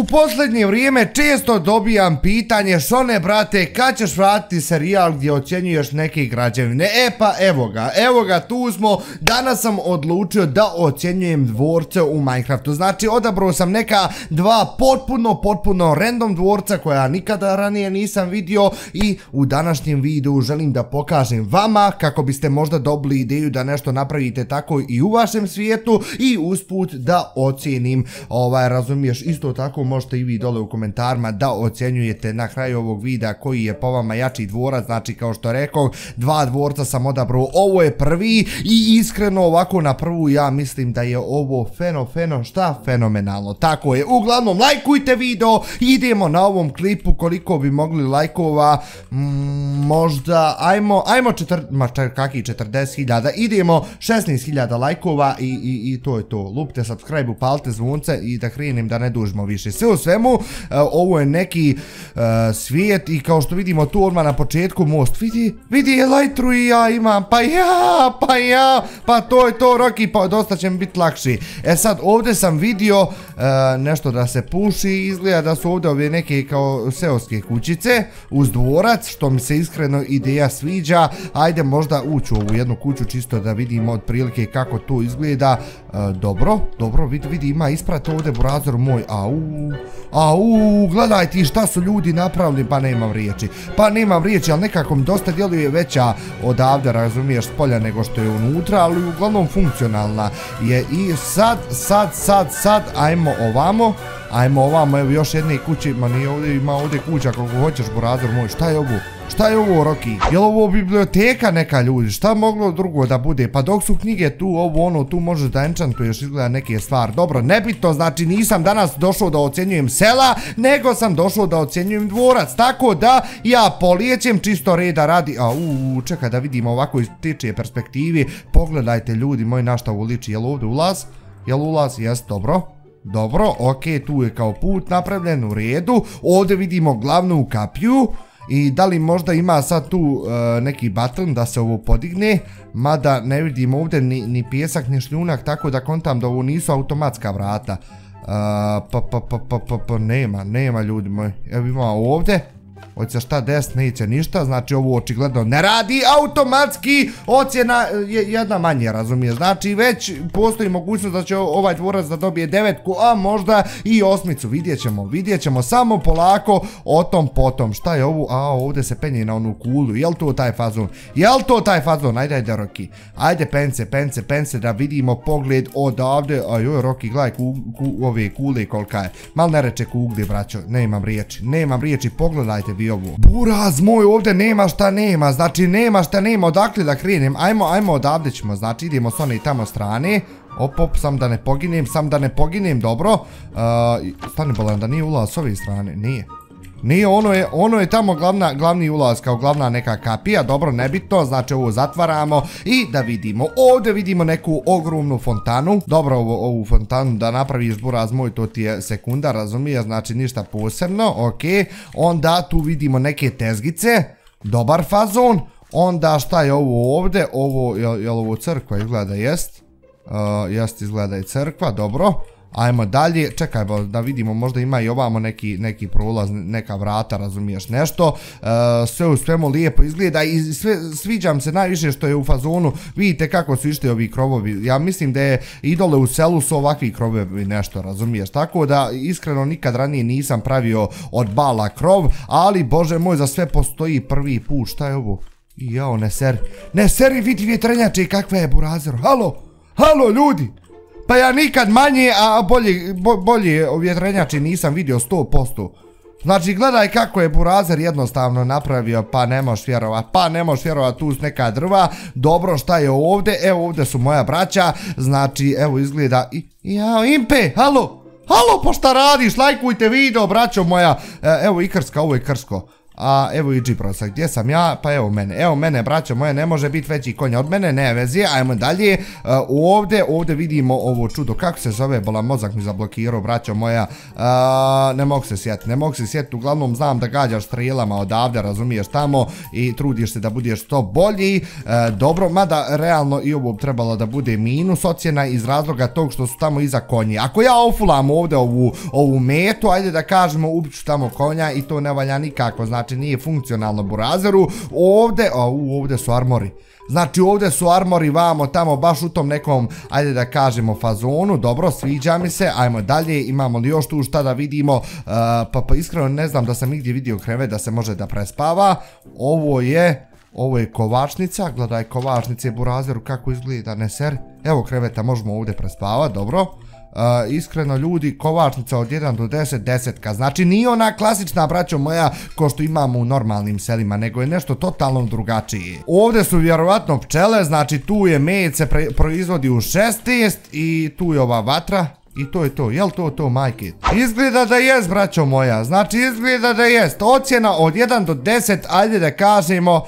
U posljednje vrijeme često dobijam pitanje Šone brate kad ćeš vratiti serijal gdje ocjenjuješ neke građevine? E pa evo ga, evo ga tu smo. Danas sam odlučio da ocjenjujem dvorce u Minecraftu. Znači odabrao sam neka dva potpuno, potpuno random dvorca koja nikada ranije nisam vidio I u današnjem videu želim da pokažem vama kako biste možda dobili ideju da nešto napravite tako i u vašem svijetu I usput da ocjenim, ovaj razumiješ isto tako možete i vi dole u komentarima da ocjenjujete na kraju ovog videa koji je po vama jači dvorac, znači kao što rekao, dva dvorca sam odabrao, ovo je prvi i iskreno ovako na prvu ja mislim da je ovo feno, feno, šta? Fenomenalno, tako je, uglavnom lajkujte video, idemo na ovom klipu koliko bi mogli lajkova, mm, možda, ajmo, ajmo četir, ma kakvi 40.000, idemo 16.000 lajkova i, i, i to je to, lupite subscribe, upalite zvonce i da krenim da ne dužimo više. Znači, sve u svemu, e, ovo je neki uh, svijet i kao što vidimo tu odmah na početku most, vidi, vidi je i ja imam, pa ja, pa ja, pa to je to Roki, pa dosta će mi biti lakši. E sad, ovdje sam vidio uh, nešto da se puši, izgleda da su ovdje ovdje neke kao seoske kućice uz dvorac, što mi se iskreno ideja sviđa, ajde možda ući u ovu jednu kuću čisto da vidimo otprilike kako to izgleda, uh, dobro, dobro, vidi, vidi, ima isprat ovdje burazor moj, au, A u, gledaj ti šta su ljudi napravili, pa nemam riječi. Pa nemam riječi, ali nekako mi dosta djeluje veća odavde, razumiješ, spolja nego što je unutra, ali uglavnom funkcionalna je. I sad, sad, sad, sad, ajmo ovamo, ajmo ovamo, evo još jedne kuće, ma nije ovdje, ima ovdje kuća kako hoćeš, burazor moj, šta je ovo? Šta je ovo, Roki? Je li ovo biblioteka neka ljudi? Šta moglo drugo da bude? Pa dok su knjige tu, ovo ono, tu možeš da enchantuješ izgleda neke stvar. Dobro, nebitno, znači nisam danas došao da ocjenjujem sela, nego sam došao da ocjenjujem dvorac. Tako da ja polijećem čisto reda radi. A u, čekaj da vidimo ovako iz tiče perspektivi. Pogledajte ljudi moji na šta ovo. Je li ovdje ulaz? Je li ulaz? Jes, dobro. Dobro, okej, okay, tu je kao put napravljen u redu. Ovdje vidimo glavnu kapiju. I da li možda ima sad tu e, neki button da se ovo podigne, mada ne vidim ovdje ni, ni pjesak ni šljunak, tako da kontam da ovo nisu automatska vrata. E, pa, pa, pa, pa, pa, pa, pa nema, nema ljudi moji. Evo ima ovdje. Hoće šta des, neće ništa, znači ovo očigledno ne radi automatski, ocjena e, je jedna manje, razumije, znači već postoji mogućnost da će ovaj dvorac da dobije devetku, a možda i osmicu, vidjet ćemo, vidjet ćemo. Samo polako o tom potom, šta je ovo, a ovdje se penje na onu kulu, jel to taj fazon, jel to taj fazon, ajde, ajde, Roki, ajde, pence, pence, pence, da vidimo pogled odavde, ajoj, Roki, gledaj ku, ku, ove kule kolika je, mal ne reče kugli, braćo, nemam riječi, nemam riječi, pogledajte, vi ovo. Buraz moj, ovdje nema šta nema, znači nema šta nema, odakle da krenem, ajmo, ajmo odavde ćemo, znači idemo s one i tamo strane, op, op, sam da ne poginem, sam da ne poginem, dobro, e, uh, stane bolan da nije ulaz s ove strane, nije. Nije, ono je, ono je tamo glavna, glavni ulaz kao glavna neka kapija, dobro, nebitno, znači ovo zatvaramo i da vidimo, ovdje vidimo neku ogromnu fontanu, dobro, ovo, ovu fontanu da napraviš buraz moj, to ti je sekunda, razumije, znači ništa posebno, ok, onda tu vidimo neke tezgice, dobar fazon, onda šta je ovo ovdje, ovo, je, je ovo crkva, izgleda jest, uh, jest izgleda i crkva, dobro, Ajmo dalje, čekaj da vidimo, možda ima i ovamo neki, neki prolaz, neka vrata, razumiješ nešto. E, sve u svemu lijepo izgleda i sve, sviđam se najviše što je u fazonu. Vidite kako su išli ovi krovovi. Ja mislim da je idole u selu su ovakvi krovovi nešto, razumiješ. Tako da iskreno nikad ranije nisam pravio od bala krov, ali bože moj za sve postoji prvi put. Šta je ovo? Jao, ne seri. Ne seri, vidi vjetrenjače kakva je burazero. Halo, halo ljudi. Pa ja nikad manje, a bolje, bo, bolje vjetrenjači nisam vidio 100%. Znači, gledaj kako je Burazer jednostavno napravio, pa ne možeš vjerovat, pa ne možeš vjerovat, tu su neka drva, dobro, šta je ovdje, evo ovdje su moja braća, znači, evo izgleda, i, jao, Impe, halo, halo, pa šta radiš, lajkujte video, braćo moja, e, evo i ovo je krsko, A evo i Džiprosa, gdje sam ja? Pa evo mene, evo mene, braćo moje, ne može biti veći konja od mene, ne vezi, ajmo dalje. E, uh, ovdje, ovdje vidimo ovo čudo, kako se zove, bola mozak mi zablokirao, braćo moja. Uh, ne mogu se sjetiti, ne mogu se sjetiti, uglavnom znam da gađaš strelama odavde, razumiješ tamo i trudiš se da budeš to bolji. Uh, dobro, mada realno i ovo trebalo da bude minus ocjena iz razloga tog što su tamo iza konji. Ako ja ofulam ovdje ovu, ovu metu, ajde da kažemo, ubiću tamo konja i to ne valja nikako, znači znači nije funkcionalno burazeru. Ovde, a u, ovde su armori. Znači ovde su armori vamo tamo baš u tom nekom, ajde da kažemo fazonu, dobro, sviđa mi se, ajmo dalje, imamo li još tu šta da vidimo, uh, pa, pa iskreno ne znam da sam nigdje vidio kreve da se može da prespava, ovo je, ovo je kovačnica, gledaj kovačnice burazeru kako izgleda, ne ser, evo kreveta možemo ovde prespavati, dobro, Uh, iskreno ljudi, kovačnica od 1 do 10, desetka. Znači nije ona klasična, braćo moja, ko što imamo u normalnim selima, nego je nešto totalno drugačije. Ovdje su vjerovatno pčele, znači tu je med se proizvodi u 16 i tu je ova vatra. I to je to, jel to to majke? Izgleda da jest, braćo moja, znači izgleda da jest. Ocjena od 1 do 10, ajde da kažemo, uh,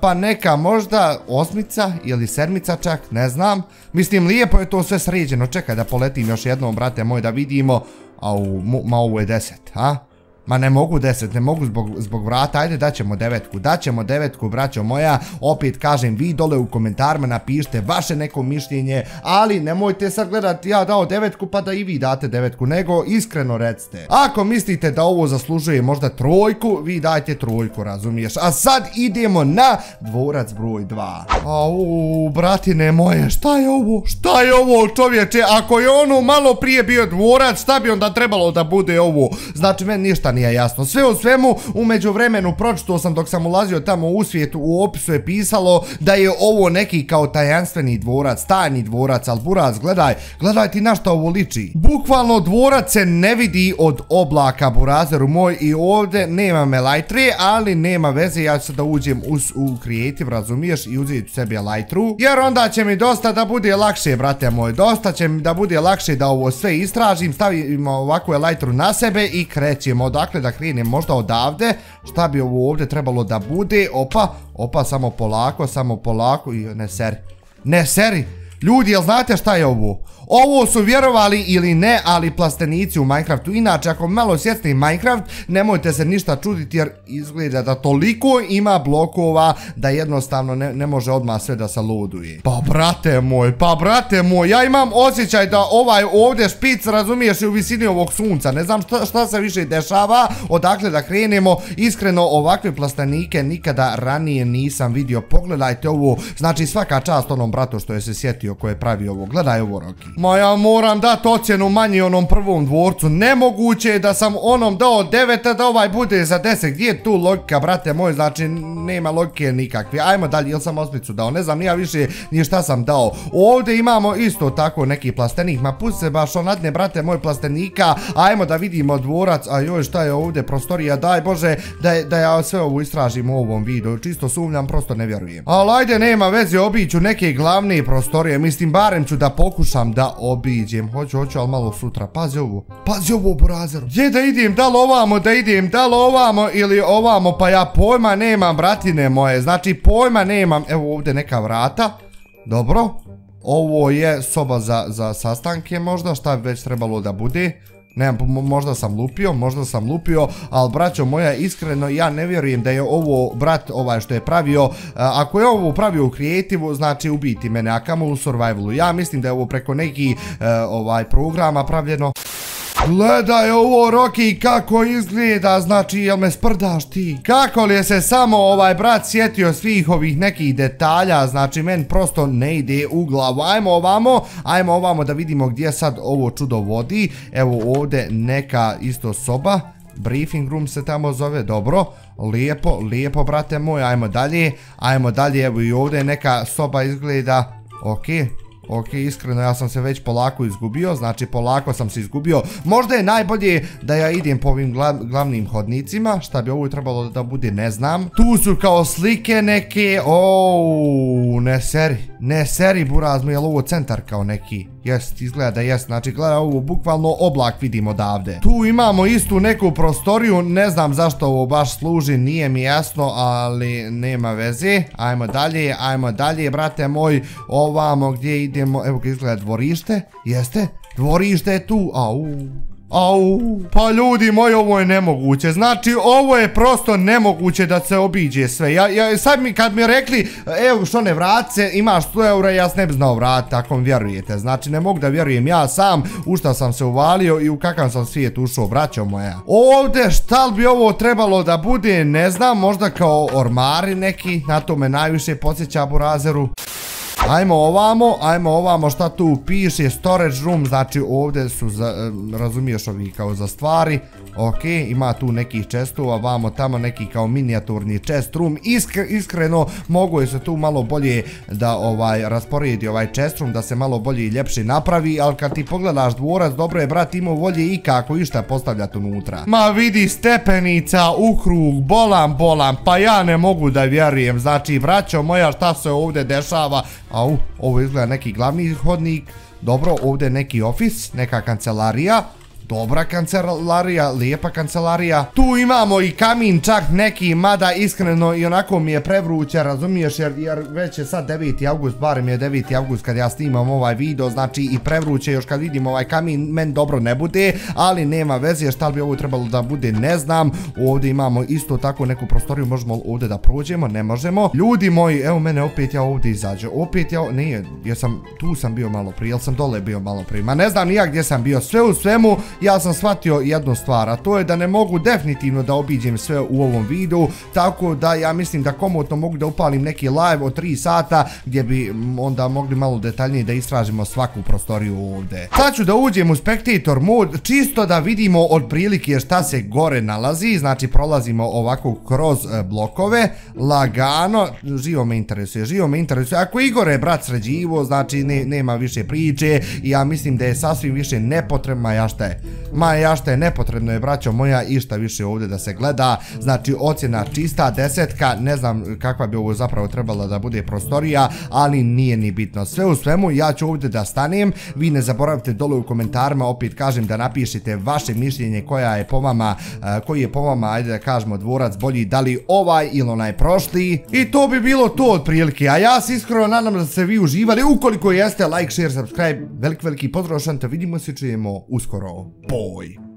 pa neka možda osmica ili sedmica čak, ne znam. Mislim, lijepo je to sve sređeno, čekaj da poletim još jednom, brate moj, da vidimo. Au, ma ovo je 10, a? Ma ne mogu deset, ne mogu zbog, zbog vrata, ajde daćemo devetku, daćemo devetku, braćo moja, opet kažem, vi dole u komentarima napišite vaše neko mišljenje, ali nemojte sad gledati ja dao devetku pa da i vi date devetku, nego iskreno recite. Ako mislite da ovo zaslužuje možda trojku, vi dajte trojku, razumiješ? A sad idemo na dvorac broj 2. Au, bratine moje, šta je ovo? Šta je ovo čovječe? Ako je ono malo prije bio dvorac, šta bi onda trebalo da bude ovo? Znači, meni ništa nije jasno. Sve u svemu, umeđu vremenu pročito sam dok sam ulazio tamo u svijetu, u opisu je pisalo da je ovo neki kao tajanstveni dvorac, tajni dvorac, ali buraz, gledaj, gledaj ti na što ovo liči. Bukvalno dvorac se ne vidi od oblaka burazeru moj i ovdje nema me lajtre, ali nema veze, ja ću sada uđem u, u creative, razumiješ, i uzeti u sebi lajtru, jer onda će mi dosta da bude lakše, brate moj, dosta će mi da bude lakše da ovo sve istražim, stavim ovakvu lajtru na sebe i krećemo da odakle da krenem, možda odavde, šta bi ovo ovdje trebalo da bude, opa, opa, samo polako, samo polako, i ne seri, ne seri, ljudi, jel znate šta je ovo? Ovo su vjerovali ili ne, ali plastenici u Minecraftu. Inače, ako malo sjecite Minecraft, nemojte se ništa čuditi jer izgleda da toliko ima blokova da jednostavno ne, ne može odmah sve da se luduje. Pa brate moj, pa brate moj, ja imam osjećaj da ovaj ovdje špic, razumiješ, u visini ovog sunca. Ne znam šta, šta se više dešava, odakle da krenemo. Iskreno, ovakve plastenike nikada ranije nisam vidio. Pogledajte ovo, znači svaka čast onom bratu što je se sjetio koje pravi ovo. Gledaj ovo, Roki. Ma ja moram dati ocjenu manji onom prvom dvorcu. Nemoguće je da sam onom dao 9, da ovaj bude za 10. Gdje je tu logika, brate moj? Znači, nema logike nikakve. Ajmo dalje, ili sam osmicu dao? Ne znam, nija više nije šta sam dao. Ovdje imamo isto tako neki plastenik. Ma pusti se baš onadne, brate moj, plastenika. Ajmo da vidimo dvorac. A joj, šta je ovdje prostorija? Daj Bože, da, da ja sve ovo istražim u ovom videu. Čisto sumljam, prosto ne vjerujem. Ali ajde, nema veze, obiću neke glavne prostorije. Mislim, barem ću da pokušam da obiđem. Hoću, hoću, ali malo sutra. Pazi ovo. Pazi ovo, burazeru. Gdje da idem? Da li ovamo da idem? Da li ovamo ili ovamo? Pa ja pojma nemam, bratine moje. Znači, pojma nemam. Evo ovdje neka vrata. Dobro. Ovo je soba za, za sastanke možda. Šta bi već trebalo da bude? Ne, možda sam lupio, možda sam lupio, ali braćo moja, iskreno, ja ne vjerujem da je ovo brat ovaj što je pravio, e, ako je ovo pravio u kreativu, znači ubiti mene, a kamo u survivalu, ja mislim da je ovo preko neki e, ovaj programa pravljeno. Gledaj ovo, Roki, kako izgleda, znači, jel me sprdaš ti? Kako li je se samo ovaj brat sjetio svih ovih nekih detalja, znači, men prosto ne ide u glavu. Ajmo ovamo, ajmo ovamo da vidimo gdje sad ovo čudo vodi. Evo ovdje neka isto soba, briefing room se tamo zove, dobro. Lijepo, lijepo, brate moj, ajmo dalje, ajmo dalje, evo i ovdje neka soba izgleda, okej. Ok, iskreno ja sam se već polako izgubio, znači polako sam se izgubio. Možda je najbolje da ja idem po ovim glavnim hodnicima, šta bi ovo trebalo da bude, ne znam. Tu su kao slike neke, ooo, ne seri. Ne, seri burazmu, je ovo centar kao neki? Jest, izgleda da jest, znači gleda ovo, bukvalno oblak vidimo odavde. Tu imamo istu neku prostoriju, ne znam zašto ovo baš služi, nije mi jasno, ali nema veze. Ajmo dalje, ajmo dalje, brate moj, ovamo gdje idemo, evo ga izgleda dvorište, jeste? Dvorište je tu, au, Au, pa ljudi moji, ovo je nemoguće. Znači, ovo je prosto nemoguće da se obiđe sve. Ja, ja, sad mi, kad mi rekli, evo što ne vrace, imaš 100 eura, ja ne bi znao vrat, ako mi vjerujete. Znači, ne mogu da vjerujem ja sam, u šta sam se uvalio i u kakav sam svijet ušao, braćo moja. Ovde, šta li bi ovo trebalo da bude, ne znam, možda kao ormari neki, na to me najviše podsjeća Burazeru. Ajmo ovamo, ajmo ovamo šta tu piše, storage room, znači ovdje su, za, eh, razumiješ ovi kao za stvari, ok, ima tu nekih čestova, vamo tamo neki kao minijaturni chest room, Iskr, iskreno mogu je se tu malo bolje da ovaj rasporedi ovaj chest room, da se malo bolje i ljepše napravi, ali kad ti pogledaš dvorac, dobro je brat imao volje i kako išta postavljati unutra. Ma vidi stepenica u krug, bolam, bolam, pa ja ne mogu da vjerujem, znači braćo moja šta se ovdje dešava, Au, ovo izgleda neki glavni hodnik. Dobro, ovdje neki ofis, neka kancelarija dobra kancelarija, lijepa kancelarija. Tu imamo i kamin čak neki, mada iskreno i onako mi je prevruće, razumiješ, jer, jer već je sad 9. august, barem je 9. august kad ja snimam ovaj video, znači i prevruće još kad vidim ovaj kamin, men dobro ne bude, ali nema veze, šta bi ovo trebalo da bude, ne znam. Ovdje imamo isto tako neku prostoriju, možemo ovdje da prođemo, ne možemo. Ljudi moji, evo mene opet ja ovdje izađe, opet ja, nije, jesam, tu sam bio malo prije, jel sam dole bio malo prije, ma ne znam nijak gdje sam bio, sve u svemu, ja sam shvatio jednu stvar, a to je da ne mogu definitivno da obiđem sve u ovom videu, tako da ja mislim da komotno mogu da upalim neki live od 3 sata, gdje bi onda mogli malo detaljnije da istražimo svaku prostoriju ovdje. Sad ću da uđem u Spectator mod, čisto da vidimo od prilike šta se gore nalazi, znači prolazimo ovako kroz e, blokove, lagano, živo me interesuje, živo me interesuje, ako Igor je brat sređivo, znači ne, nema više priče, i ja mislim da je sasvim više nepotrebna, ja šta je, Ma ja šta je nepotrebno je braćo moja i šta više ovdje da se gleda. Znači ocjena čista desetka, ne znam kakva bi ovo zapravo trebala da bude prostorija, ali nije ni bitno. Sve u svemu ja ću ovdje da stanem, vi ne zaboravite dole u komentarima, opet kažem da napišite vaše mišljenje koja je po vama, e, koji je po vama, ajde da kažemo dvorac bolji, da li ovaj ili onaj prošli. I to bi bilo to od prilike, a ja se iskreno nadam da ste vi uživali, ukoliko jeste like, share, subscribe, veliki veliki pozdrav, šanta vidimo se, čujemo uskoro. Po boy.